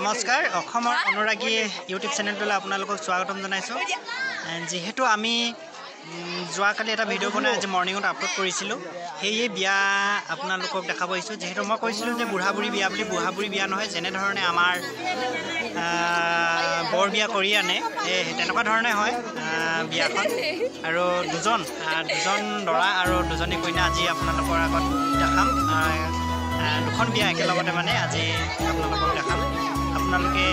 নমস্কাৰ অসমৰ অনুৰাগী ইউটিউব চেনেলটোলৈ আপোনালোকক স্বাগতম জনাইছোঁ। যিহেতু আমি যোৱাকালি এটা ভিডিঅ' বনাই আজি মৰ্ণিঙত আপলোড কৰিছিলোঁ সেয়ে বিয়া আপোনালোকক দেখাব আহিছোঁ। যিহেতু মই কৈছিলোঁ যে বুঢ়া বুঢ়ী বিয়া বুলি বুঢ়া বুঢ়ী বিয়া নহয় যেনেধৰণে আমাৰ বৰ বিয়া কৰি আনে তেনেকুৱা ধৰণে হয় বিয়াখন। আৰু দুজন দুজন দৰা আৰু দুজনী কইনা আজি আপোনালোকৰ আগত দেখাম। দুখন বিয়া একেলগতে মানে আজি আপোনালোকক আপোনালোকে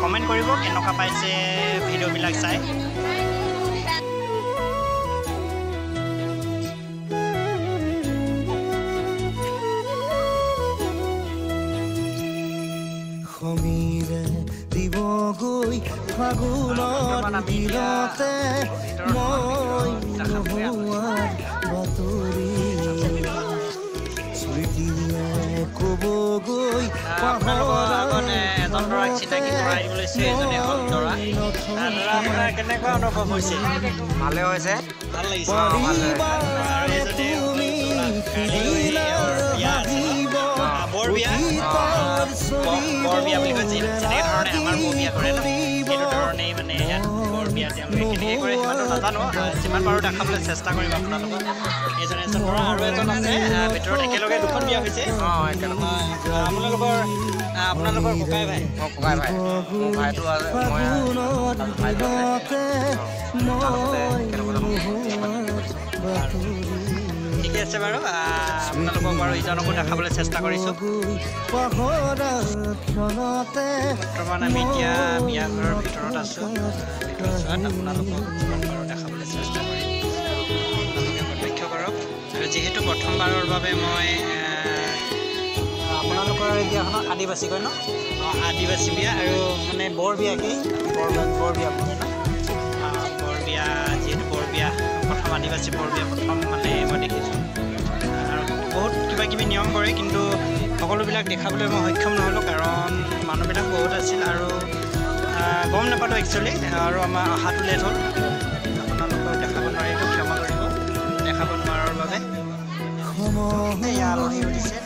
কমেণ্ট কৰিব কেনেকুৱা পাইছে ভিডিঅ'বিলাক চাই। সমীৰে দিনতে মই নোহোৱাৰ বাতৰি। স্মৃতিয়ে আগত এজন দৰাক চিনাকি কৰাই দিব লৈছোঁ এজনী হ'ল দৰা দৰা আপোনাৰ কেনেকুৱা অনুভৱ হৈছে ভালে হৈছে ভাল লাগিছে যিমান পাৰোঁ দেখাবলৈ চেষ্টা কৰিম আপোনালোকক এজন এজন আৰু এজন আছে ভিতৰত একেলগে দুখন বিয়া হৈছে আপোনালোকৰ আপোনালোকৰ ককাই ভাই? মই ককাই ভাই। মোৰ ভাইটো আছে মই ফাগুনৰ ভাইটো আছে। দিনতে মই নোহোৱাৰ বাতৰি ঠিকে আছে বাৰু আপোনালোকক বাৰু ইজনকো দেখাবলৈ চেষ্টা কৰিছোঁ। বৰ্তমান আমি এতিয়া বিয়া ঘৰৰ ভিতৰত আছোঁ আপোনালোকক দেখাবলৈ চেষ্টা কৰিম। আপোনালোকে প্ৰত্যক্ষ কৰক। আৰু যিহেতু প্ৰথমবাৰৰ বাবে মই আপোনালোকৰ বিয়াখনত আদিবাসী কয় ন অঁ আদিবাসী বিয়া আৰু মানে বৰ বিয়াকেই বৰ বৰ বিয়া বুলি ন আহ, বৰ বিয়া যিহেতু বৰ বিয়া প্ৰথম আদিবাসী বৰ বিয়া প্ৰথম মানে মই দেখিছোঁ। আৰু বহুত কিবা কিবি নিয়ম কৰে কিন্তু সকলোবিলাক দেখাবলৈ মই সক্ষম নহ'লোঁ কাৰণ মানুহবিলাক বহুত আছিল আৰু গম নাপালোঁ একচুৱেলি আৰু আমাৰ অহাটো লেট হ'ল। আপোনালোকক দেখাব নোৱাৰিলোঁ ক্ষমা কৰিব। দেখাব নোৱাৰাৰ বাবে। এয়া আলহী উঠিছে।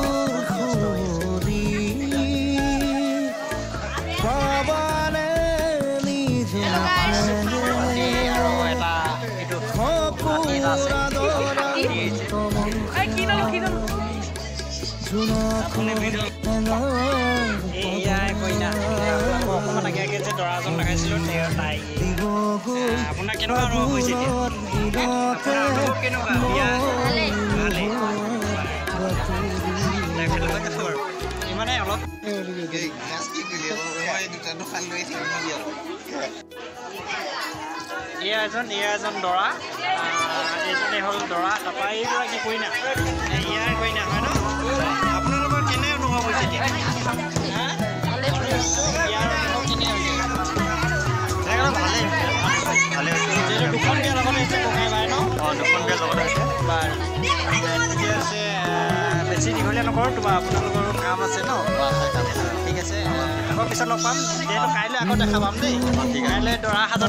অকণমান আগে আগে যে এয়া এজন এয়া এজন দৰা আহ, এইজনে হ'ল দৰা তাৰপৰা এইগৰাকী কইনা। বেছি দীঘলীয়া নকৰোঁ তোমাৰ আপোনালোকৰো কাম আছে ন ঠিক আছে আকৌ পিছত লগ পাম যিহেতু কাইলৈ আকৌ দেখা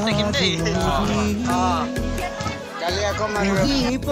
দেখিম দেই অঁ কালি আকৌ মাৰিব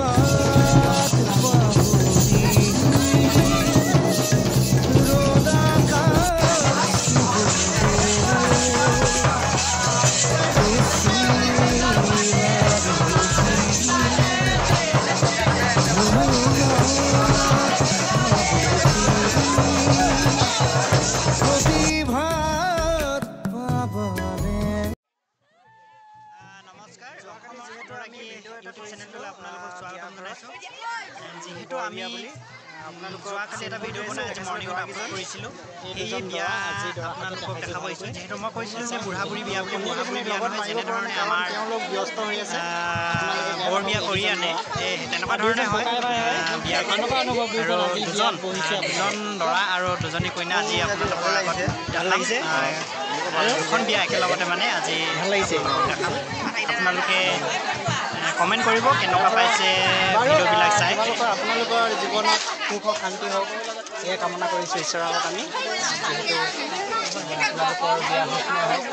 যোৱাকালি এটা ভিডিঅ' বনাই আজি মৰ্ণিঙত আপলোড কৰিছিলোঁ। সেই বিয়া আজি আপোনালোকক দেখাব আহিছোঁ। যিহেতু মই কৈছিলোঁ যে বুঢ়া বুঢ়ী বিয়া বুলি বুঢ়া বুঢ়ী বিয়া নহয় যেনেধৰণে আমাৰ তেওঁলোক ব্যস্ত হৈ আছে। বৰ বিয়া কৰি আনে। এই তেনেকুৱা ধৰণে হয়। বিয়াখন আৰু দুজন দৰা আৰু দুজনী কইনা আজি আপোনালোকৰ আগত আহ, দুখন বিয়া একেলগতে মানে আজি ভাল লাগিছে। দেখাম। আপোনালোকে কমেণ্ট কৰিব কেনেকুৱা পাইছে ভিডিঅ'বিলাক চাই। আপোনালোকৰ আপোনালোকৰ জীৱনত সুখ হওক শান্তি হওক এয়ে কামনা কৰিছোঁ ঈশ্বৰৰ আগত আমি। যিহেতু আপোনালোকৰ বিয়া সুখময় হওক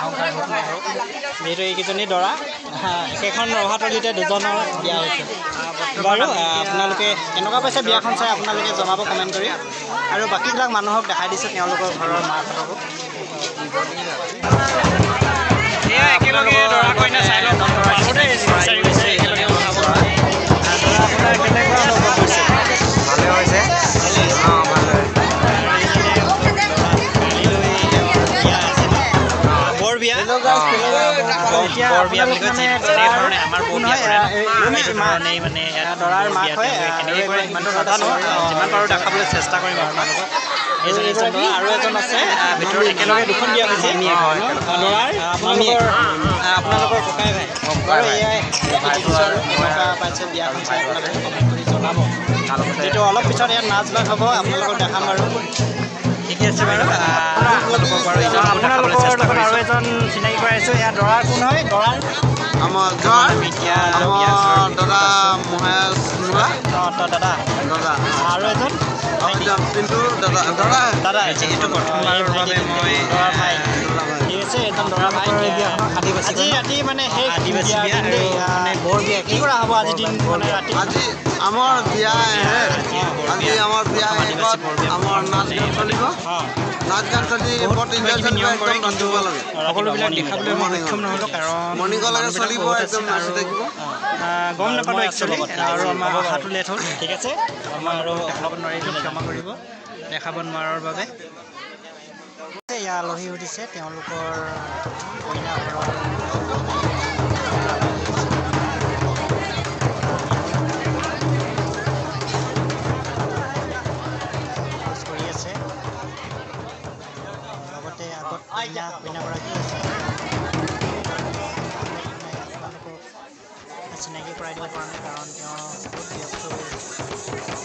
সংসাৰ সুখময় হওক যিহেতু এইকেইজনী দৰা একেখন ৰভাতলিতে দুজনৰ বিয়া হৈছে। বাৰু আপোনালোকে কেনেকুৱা পাইছে বিয়াখন চাই আপোনালোকে জনাব কমেণ্ট কৰি। আৰু বাকীবিলাক মানুহক দেখাই দিছোঁ তেওঁলোকৰ ঘৰৰ মাকহঁতকো। এয়া একেলগে দৰা কইনা চাই লওক বৰ বিয়া বুলি কয় যিহেতু তেনেধৰণে আমাৰ বৰ বিয়া কৰে ন। তেনেধৰণেই মানে ইয়াত দৰাৰ বৰ মাক বিয়া হয় তেওঁলোকে কেনেকৈ কৰে সিমানটো আৰু নাজানো এগৰাকী যিমান পাৰোঁ দেখাবলৈ চেষ্টা কৰিম আৰু আপোনালোকক। এজন দৰা আৰু এজন আছে ভিতৰত একেলগে দুখন বিয়া হৈছে? ল'ৰাৰ আপোনালোকৰ আপোনালোকৰ ককাই ভাই? বাৰু এয়াই পাইছে বিয়াখন চাই আপোনালোকে কমেণ্ট কৰি জনাব। যিটো অলপ পিছত ইয়াত নাচ বাগ হ'ব আপোনালোকক দেখাম বাৰু ঠিকে আছে বাৰু আৰু এজন দাদা দাদা দাদা যিহেতু প্ৰথমবাৰৰ বাবে মই আছে এজন দৰা ভাই আদিবাসী আজি ৰাতি মানে সেই আদিবাসী বিয়া দিন দেই, আৰু মানে বৰ বিয়া কি কৰা হ'ব আজি দিন মানে ৰাতি? আজি আমাৰ বিয়া আজি আমাৰ বিয়া আমাৰ নাচ গান চলিব। নাচ গান চলি কিবা কিবি নিয়ম কৰে কিন্তু নাচিব লাগে। সকলোবিলাক দেখাবলৈ মই সক্ষম নহ'লোঁ কাৰণ মৰ্ণিঙলৈকে মানুহবিলাক চলিব বহুত একদম নাচি থাকিব। গম নাপালোঁ একচুৱেলি। আৰু আমাৰ। অহাটো লেট হ'ল ঠিক আছে। আমাৰ আৰু দেখাব নোৱাৰিলোঁ ক্ষমা কৰিব দেখাব নোৱাৰাৰ বাবে। এয়া আলহী সুধিছে তেওঁলোকৰ কইনা কৰি আছে লগতে আগত কইনা কইনাগৰাকী আছে চিনাকি কৰাই দিব পৰা নাই কাৰণ তেওঁ বহুত ব্যস্ত হৈ আছে